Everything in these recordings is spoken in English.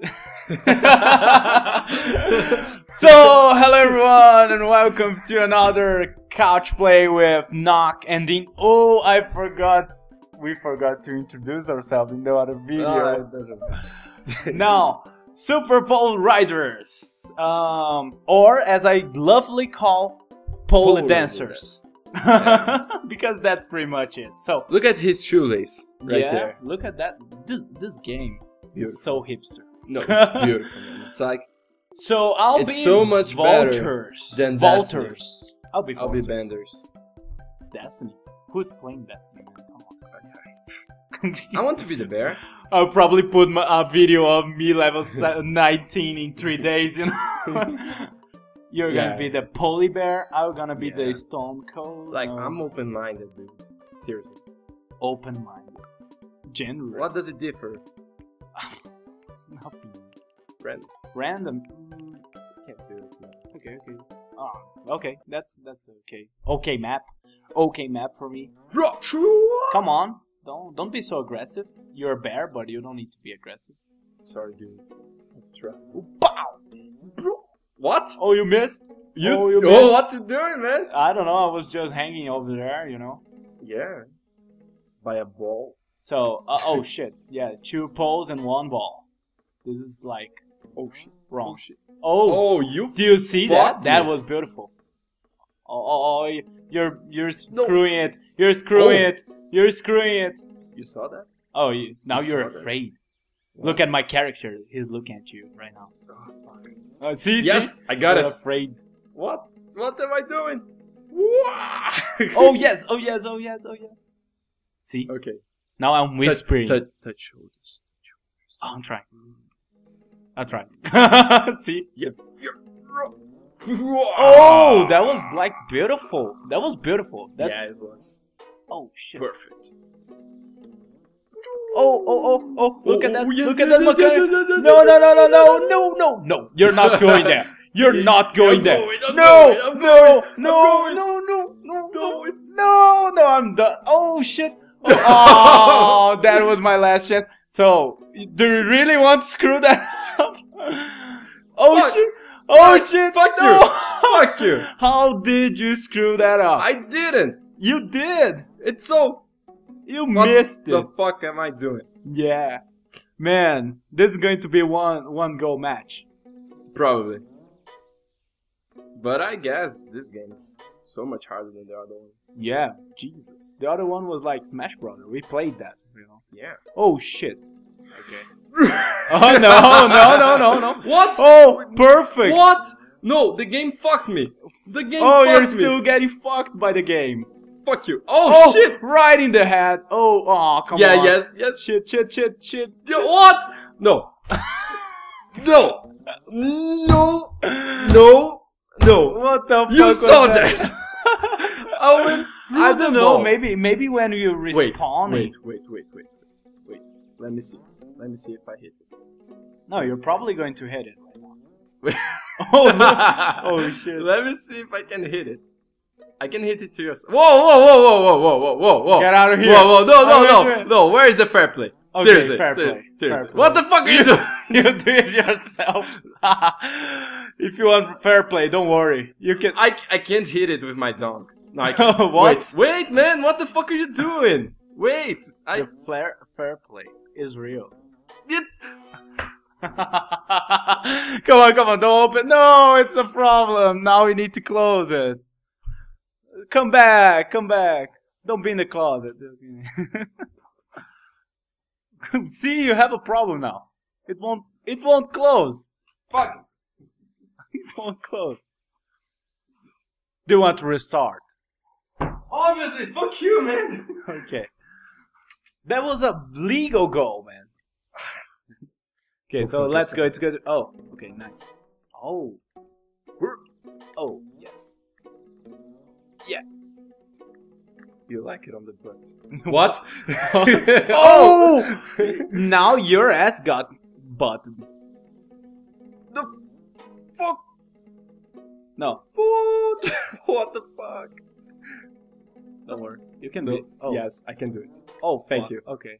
so, hello everyone, and welcome to another couch play with Khnok and Dean. Oh, I forgot. We forgot to introduce ourselves in the other video. No, it doesn't now, Super Pole Riders, um, or as I lovely call, pole, Pole dancers, because that's pretty much it. So, Look at his shoelace right yeah, there. look at that. This this game is so hipster. No, it's beautiful. Man. It's like So I'll It's be so much better than Vultures. I'll be I'll be. Benders. Destiny. Who's playing Destiny? I want to be the bear. I'll probably put my, a video of me level 19 in three days. You know. You're Yeah. gonna be the poly bear. I'm gonna be Yeah. the stone cold. Like uh, I'm open-minded, dude. Seriously. open minded. Generous. What does it differ? Nothing. Random. Random. Can't do it. Okay, okay. Oh, okay. That's that's okay. Okay map. Okay map for me. Come on. Don't don't be so aggressive. You're a bear, but you don't need to be aggressive. Sorry, dude. Try. What? Oh, you missed. You? Oh, you oh, missed. what you doing, man? I don't know. I was just hanging over there, you know. Yeah. By a ball. So, uh, oh shit. Yeah, two poles and one ball. This is like Oh shit. wrong. Oh shit. Oh, Oh, you. do you see that? fucked That was beautiful. Oh, oh, oh, you're you're No. screwing it. You're screwing Oh. it. You're screwing it. You saw that? Oh, you, now You that. afraid. Look at my character. He's looking at you right now. Oh, fuck. Uh, see? Yes, see? I got You're it. afraid. What? What am I doing? Oh yes, oh yes, oh yes, oh yes. See? Okay. Now I'm whispering. Touch, touch, touch shoulders. Touch shoulders. Oh, I'm trying. Mm. I'm trying. See? Yep. Oh, that was like beautiful. That was beautiful. That's yeah, it was oh shit. perfect. Oh, oh, oh, oh! Look at that! Oh, yeah, Look at that mechanic! yeah, yeah, No, no, no, no, no, no, no, no! You're not going there. You're not going there. going, No, going, no, going, no, no, no, no, no, no, no! I'm done. Oh shit! Oh, that was my last chance. So, do you really want to screw that up? Oh Fuck. shit! Oh Fuck. shit! Fuck no. you. Fuck you! How did you screw that up? I didn't. you did. It's so. You What missed it. What the fuck am I doing? Yeah, man, this is going to be one one goal match. Probably. But I guess this game is so much harder than the other one. Yeah, Jesus. The other one was like Smash Brother. We played that, you know. Yeah. Oh shit. Okay. Oh no, oh, no, no, no, no. What? Oh, perfect. What? No, the game fucked me. The game Oh, you're me. still getting fucked by the game. Fuck you. Oh, oh, shit. Right in the head. Oh, oh, come yeah, on. Yeah, yes, yes. Shit, shit, shit, shit. What? No. no. No. No. No. What the fuck? You was saw that? that. I went I don't know. ball. Maybe, maybe when you Wait, wait, wait, wait, wait, wait. Let me see. Let me see if I hit it. No, you're probably going to hit it right now. Oh, look. Oh, shit. Let me see if I can hit it. I can hit it to yourself. Whoa, whoa, whoa, whoa, whoa, whoa, whoa, whoa, whoa. Get out of here. Whoa, whoa, no, I'm no, no, no. Where is the fair play? Okay, seriously, fair seriously, play, seriously. fair play. What the fuck are you doing? you do it yourself. if you want fair play, don't worry. You can. I, I can't hit it with my dong. No, I can't. What? Wait, wait, man. What the fuck are you doing? Wait. I. the fair fair play is real. It, come on, come on, don't open. No, it's a problem. Now we need to close it. Come back, come back. Don't be in the closet. See, you have a problem now. It won't. It won't close. fuck. It won't close. Do you want to restart? Obviously, fuck you, man. Okay. That was a legal goal, man. Okay, so let's go It's good. Oh, okay, nice. Oh. Oh, yes. Yeah. You like it on the butt. What? Oh! oh! now your ass got buttoned. The fuck? No, What? what the fuck? don't worry. You can do it. Oh, Yes, I can do it. Oh, Thank fuck. you. Okay.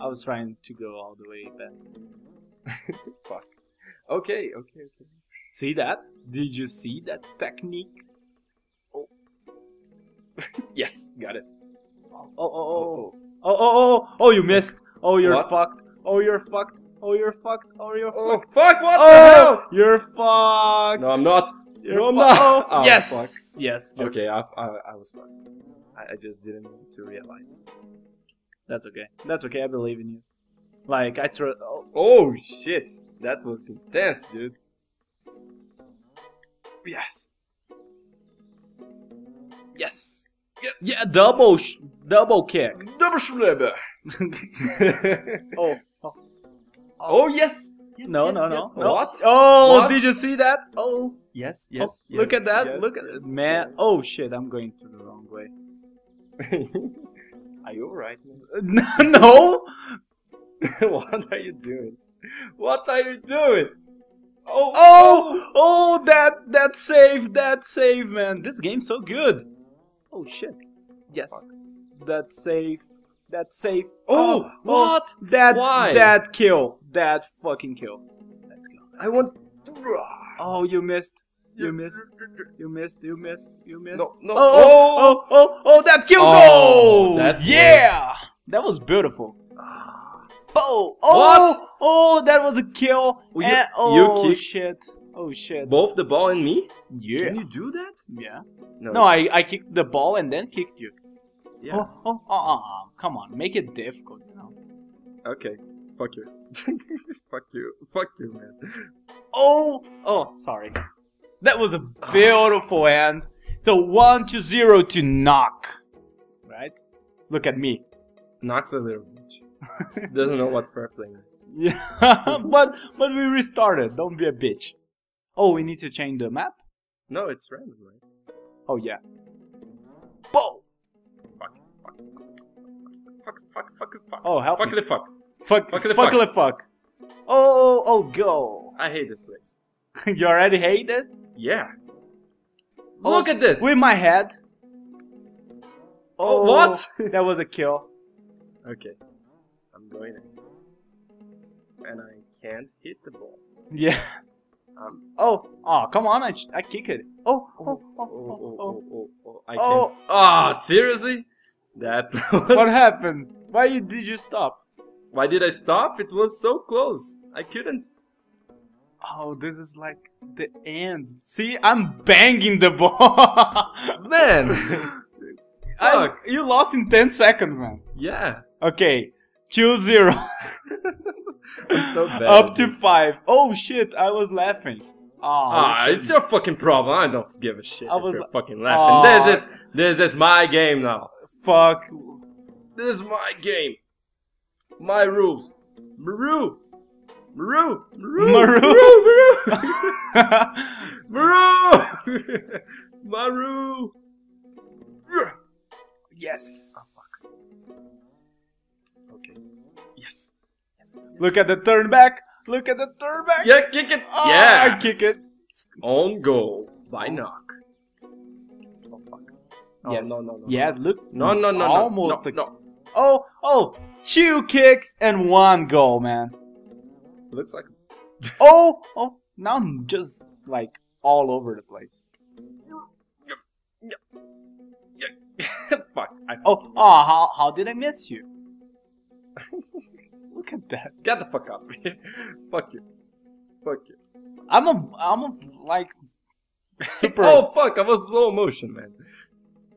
I was trying to go all the way back. Fuck. Okay, okay, okay. See that? Did you see that technique? Oh. yes, got it. Oh, oh, oh, oh, oh, oh, oh, oh, you missed. Oh, you're What? fucked. Oh, you're fucked. Oh, you're fucked. Oh, you're Oh, fucked. fuck, what the Oh, hell? you're fucked. No, I'm not. You're no, I'm not. Oh, Oh, yes. fuck. Yes. Okay, I, I, I was fucked. I, I just didn't need to realize. That's okay. That's okay. I believe in you. Like, I trust. Oh, Oh, shit. That was intense, dude. Yes. yes. Yeah, yeah double, sh- double kick. Double Schleber. Oh, oh, oh. oh, yes. yes No, yes, no, yes. no, no. What? Oh, What? did you see that? Oh, Yes, oh, yes. look at that. yes, look at yes, it. Man. Oh, shit. I'm going to the wrong way. Are you alright, no. what are you doing? What are you doing? Oh, oh, Oh, oh, that that save, that save, man. This game's so good. Oh shit. Yes. That save, that save. Oh, oh, oh, what? That Why? that kill, that fucking kill. Let's go. I want. Oh, you missed. You missed. You missed. You missed. You missed. No, no. Oh, oh, oh, oh, oh, that kill Oh, goal! that yeah, that was beautiful. Ah. Oh, oh, What? oh, that was a kill. Oh, you- and, you oh kicked- shit. Oh shit. Both the ball and me? Yeah. Can you do that? Yeah. No. No, I, I kicked the ball and then kicked you. Yeah. Oh, oh, oh, oh, oh, come on, make it difficult, you know. Okay. Fuck you. Fuck you. Fuck you, man. Oh, oh, sorry. That was a beautiful end. So one to zero to Khnok, right? Look at me. Khnok's a little bitch. Doesn't know what fair play is. Yeah, but but we restarted. Don't be a bitch. Oh, we need to change the map. No, it's random, right? Oh yeah. Boom. Fuck. Fuck. Fuck. Fuck. Fuck. Oh, help Fuck me. the fuck. Fuck. Fuck the fuck. fuck. the fuck. Oh, oh, oh go. I hate this place. you already hate it? Yeah. Oh, Look at this. With my head. Oh, what? that was a kill. Okay. I'm going in. And I can't hit the ball. Yeah. Um. Oh, oh, come on! I, I kick it. Oh, oh, Oh, oh, oh, oh, oh, oh. oh, oh, oh. I Oh. can't. Ah, seriously? That was. What happened? Why did you stop? Why did I stop? It was so close. I couldn't. Oh, this is like the end. See, I'm banging the ball. Man! I, Fuck. you lost in 10 seconds, man. yeah. Okay, 2 0. I'm so bad. Up to 5. Oh shit, I was laughing. Oh, Ah, it's your fucking problem. I don't give a shit I if was you're fucking laughing. Aw. This is this is my game now. fuck. This is my game. My rules. Maru. Maru. Maru. Maru. Maru. Maru. Maru. yes. Okay. Yes. Look at the turn back. Look at the turn back. Yeah, kick it. Ah, yeah. I kick it. On goal by Khnok. Oh fuck. Oh, yes. no, no, no. Yeah, look. No, no, no, no. Almost no, a- no. Oh, oh. Two kicks and one goal, man. Looks like Oh, oh. Now I'm just like all over the place. fuck. I Oh, oh, how, how did I miss you? Look at that. Get the fuck out of here. fuck you. Fuck you. I'm a, I'm a, like, super. oh fuck, I was slow motion, man.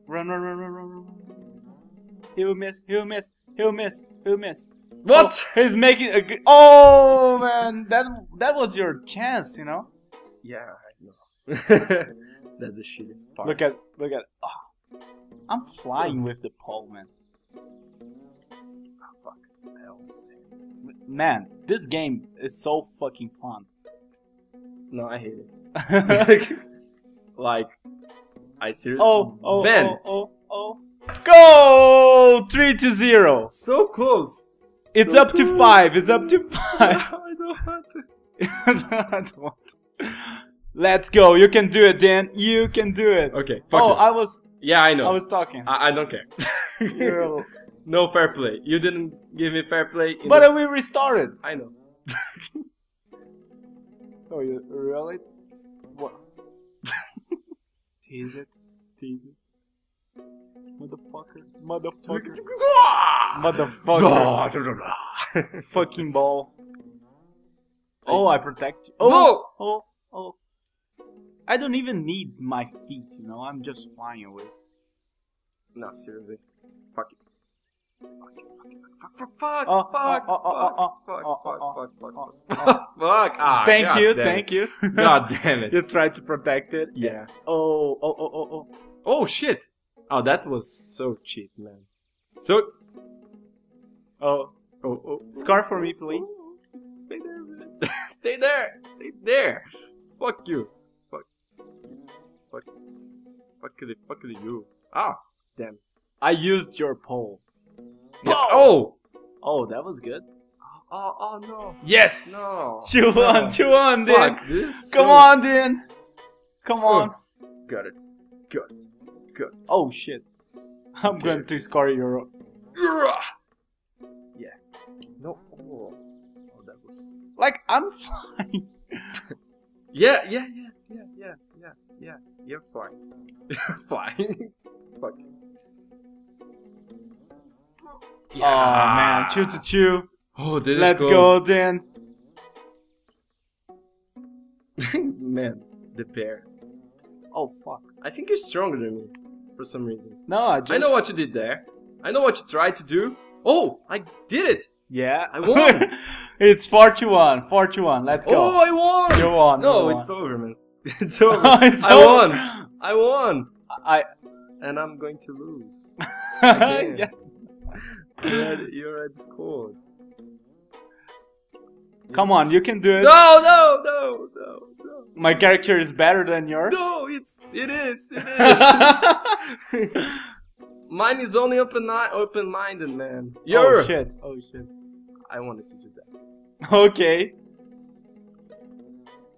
Run, run, run, run, run, run. He'll miss, he'll miss, he'll miss, he'll miss. What? Oh, he's making a good. Oh, man. That, that was your chance, you know? Yeah, I know. That's the shittiest part. Look at, look at. Oh, I'm flying with the pole, man. Oh, fuck. I almost said it. Man, this game is so fucking fun. No, I hate it. like, I seriously. oh, oh, man, oh, oh, oh. Go! 3 to 0. so close. It's up to 5. It's up to 5. I don't want to. I don't want to. Let's go. You can do it, Dan. You can do it. Okay, fuck oh. I was yeah, I know. I was talking. I, I don't care. No fair play. You didn't give me fair play. but the- we restarted. I know. Oh, you really? What? Tease it. Tease it. Motherfucker. Motherfucker. Motherfucker. Fucking ball. Oh, I protect you. Oh, oh, oh. I don't even need my feet, you know? I'm just flying away. No, seriously. Fuck it. Fuck it, fuck it, fuck, fuck, fuck, Oh, fuck, oh, oh, oh, oh, fuck, oh, fuck, oh, fuck, fuck, oh, fuck, oh. fuck, fuck. Ah, thank God you, thank you. God damn it. you tried to protect it. Yeah. Oh, oh, oh, oh, oh. Oh shit. Oh, that was so cheap, man. So. Oh, Oh, oh. scar for me, please. Stay there, man. Stay there. Stay there. Fuck you. Fuck. Fuck. Fuck it. Fuck it. You. Ah. Damn. I used your pole. Yeah. Oh. Oh, that was good. Oh. Oh no. Yes. No. Chew No. on, chew on, dude. Fuck this. Come so- on, Dean. Come on. Got it. Got it. Got it. Oh shit. I'm Okay. going to scar your. Like I'm fine. Yeah, yeah, yeah, yeah, yeah, yeah, yeah. You're fine. You're fine. Fuck. Ah. Oh man, chew to chew. Oh, this Let's goes. go, Dan. Man, the bear. Oh fuck. I think you're stronger than me for some reason. No, I just. I know what you did there. I know what you tried to do. Oh, I did it. Yeah, I won. It's four to one. Four to one. Let's go. Oh, I won. You won. No, you it's over, man. It's over. It's I over. won. I won. I. And I'm going to lose. Again. yes. You had, you already scored. Come on, you can do it. No, no, no, no, no. My character is better than yours. No, it's it is it is. Mine is only open open minded, man. oh You're. shit. Oh shit. I wanted to do that. Okay.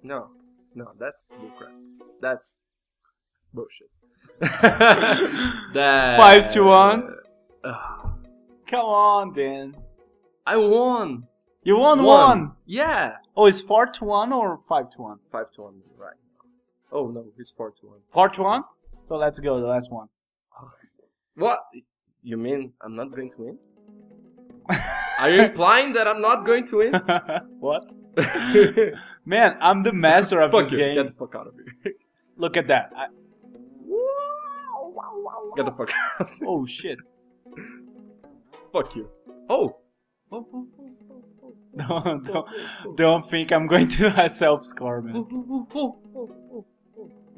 No, no, that's bullcrap. That's bullshit. that Five to one. Come on, Dan. I won. You won one. Yeah. Oh, it's four to one or five to one? Five to one, right? Oh no, it's four to one. Four to one. So let's go. The last one. What? You mean I'm not going to win? Are you implying that I'm not going to win? what? Man, I'm the master of fuck this you. game. Get the fuck out of here. Look at that. I... Get the fuck out. Oh shit. fuck you. Oh. Oh, oh, oh, oh, Don't, don't, don't think I'm going to self score, man.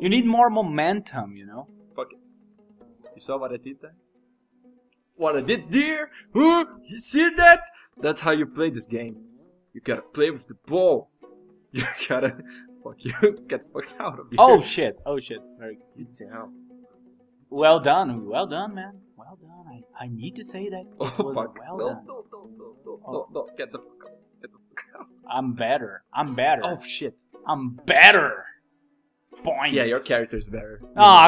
You need more momentum, you know? Fuck it. You saw what I did there? What I did there? Huh? You see that? That's how you play this game. You gotta play with the ball. You gotta. Fuck you. Get the fuck out of here. Oh shit. Oh shit. Very good. down. well done. Well done, man. Well done. I, I need to say that. Oh fuck. well no, done. no, no, no, no, Oh. no, no. Get the fuck out. Get the fuck out. I'm better. I'm better. Oh shit. I'm better. Point. Yeah, your character's better. Oh,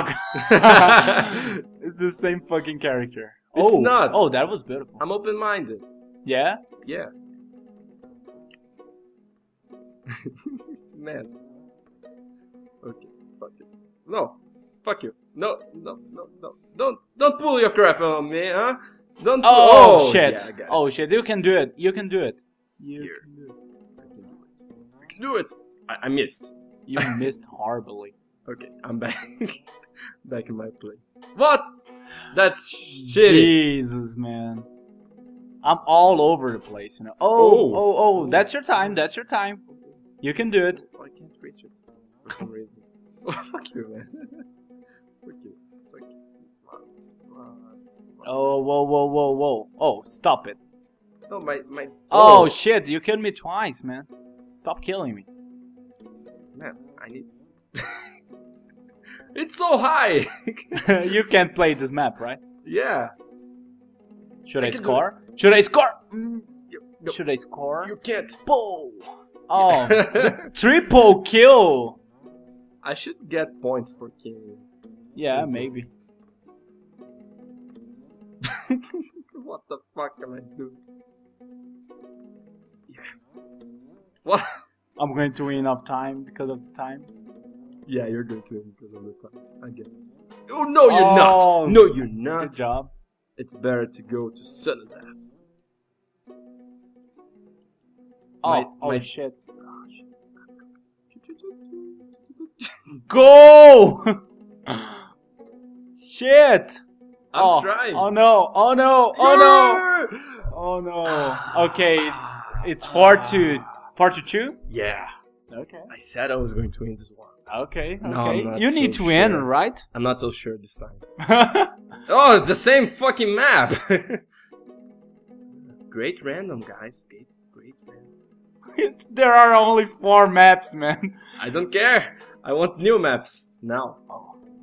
it's the same fucking character. It's oh, not. Oh, that was beautiful. I'm open minded. Yeah? Yeah. Man. Okay, fuck it. No, fuck you. No, no, no, no. Don't, don't pull your crap on me, huh? Don't. Pull- Oh, oh shit. Yeah, I got it. oh shit. You can do it. You can do it. You Here. do it. I can do it. I can do it. I, I missed. You missed horribly. Okay, I'm back. back in my place. What? That's shitty. Jesus, man. I'm all over the place, you know. Oh, Oh. oh, oh, that's your time. That's your time. You can do it. Oh, I can't reach it for some reason. Oh, fuck you, man. fuck you. Fuck you. Oh, whoa, whoa, whoa, whoa. Oh, stop it. No, my my. Oh, oh. shit. You killed me twice, man. Stop killing me. man, I need. it's so high. you can't play this map, right? yeah. Should I I, score? Should I score? Mm, no, Should I score? you can't. Boom! Oh, triple kill! I should get points for killing. Yeah, maybe. what the fuck am I doing? Yeah. What? I'm going to win of time because of the time. Yeah, you're going to win because of the time, I guess. Oh no, you're Oh. not. No, you're not! Good job. It's better to go to sudden Oh, My- oh my- shit. Go! shit! I'm oh, trying. Oh no! Oh no! Oh no! Oh no! Okay, it's it's four to four to two. Yeah, Okay. I said I was going to win this one. Okay. Okay. I'm not you need so to win, right? I'm not so sure this time. Oh, it's the same fucking map. great random, guys. Great, great random. there are only four maps, man. I don't care. I want new maps now.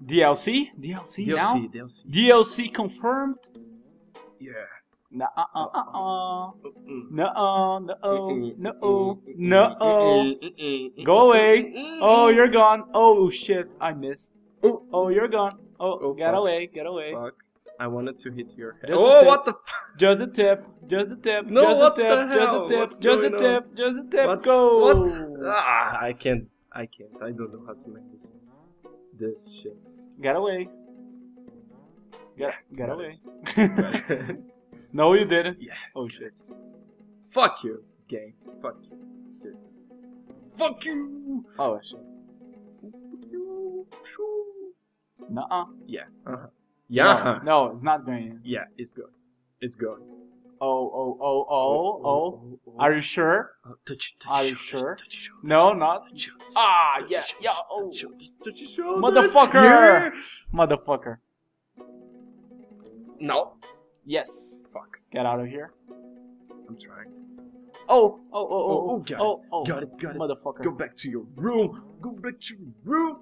DLC? DLC, now? DLC, DLC. DLC confirmed? Yeah. Nah, uh, uh, uh, uh. No, uh, no, no, no. Go away. Oh, you're gone. Oh shit, I missed. Oh. Oh, you're gone. Oh, Oh, get fuck. away, get away. Fuck. I wanted to hit your head. Just oh, what the fuck? Just a tip, just a tip, No, just what the the tip, just a the tip, What's just a going tip, just a tip. What? Go. What? Ah, I can't. I can't. I don't know how to make this shit. Get away. Get, get got away. no, you didn't. Yeah. Oh shit. Fuck you, game. Fuck you. Seriously. Fuck you. Oh shit. Nuh-uh. Yeah. Uh-huh. Yeah. No, no, it's not going in. Yeah, it's good. It's good. Oh, oh, oh, oh, oh. Are you sure? Oh, touch, touch Are you shoulders, sure? touch shoulders, No, not. touch shoulders, Ah, touch yeah, yeah, oh. touch shoulders, touch shoulders. Motherfucker! Yeah. Motherfucker. No. Yes. Fuck. Get out of here. I'm trying. Oh, oh, oh, oh, Oh, oh, got oh, oh. Got it, got it. Motherfucker. Go back to your room. Go back to your room.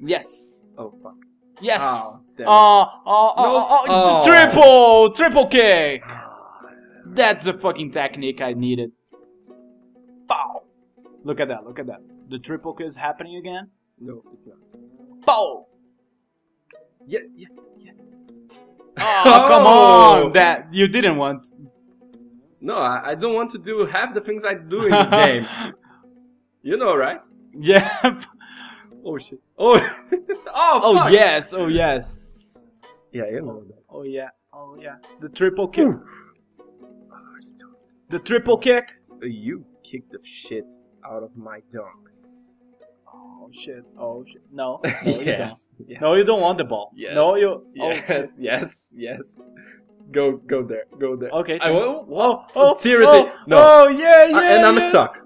Yes. oh fuck. Yes. Oh. Oh, oh, oh, oh, Oh. triple, triple kick. Ah, That's the fucking technique I needed. Bow. Look at that, look at that. The triple kick is happening again. no, it's not. Bow. Yeah, yeah. yeah. Oh, come oh. on. That you didn't want. No, I, I don't want to do half the things I do in this game. You know, right? Yep. Oh shit. Oh. oh. Oh fuck. yes, oh yes. Yeah, you know that. Oh yeah, oh yeah. The triple kick. Oh, it's too- The triple kick. You kicked the shit out of my dog. Oh shit. Oh shit. No. no you don't. yes. yes. No, you don't want the ball. Yes. No, you. Yes. Yes. Yes. Go. Go there. Go there. Oh, okay. I will. Oh, oh, Seriously, Oh, no. Oh yeah, yeah. Uh, and I'm yeah. stuck.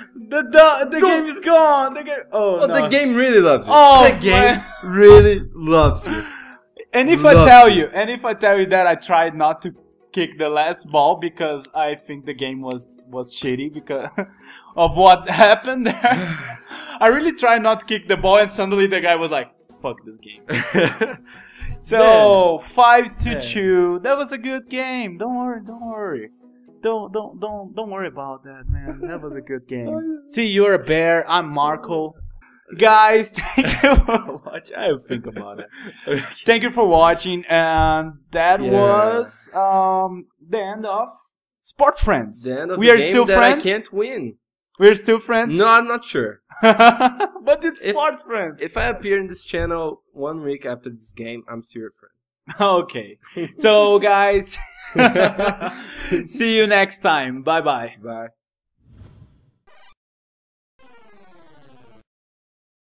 the the, the game is gone. The game. Oh, Oh, no. the game really loves you. Oh, the game man. really loves you. And if I tell you. you, and if I tell you that I tried not to kick the last ball because I think the game was was shitty because of what happened there. I really tried not to kick the ball, and suddenly the guy was like, "Fuck this game." So five to Man. two. That was a good game. Don't worry. Don't worry. Don't don't don't don't worry about that, man. That was a good game. See, you're a bear. I'm Marco. Guys, thank you for watching. I'll think about it. Thank you for watching, and that Yeah. was um the end of Sport Friends. The end of we the are game still that friends. I can't win. We're still friends. No, I'm not sure. but it's If- Sport Friends. If I appear in this channel one week after this game, I'm still your friend. Okay. So, guys, see you next time. Bye bye. Bye.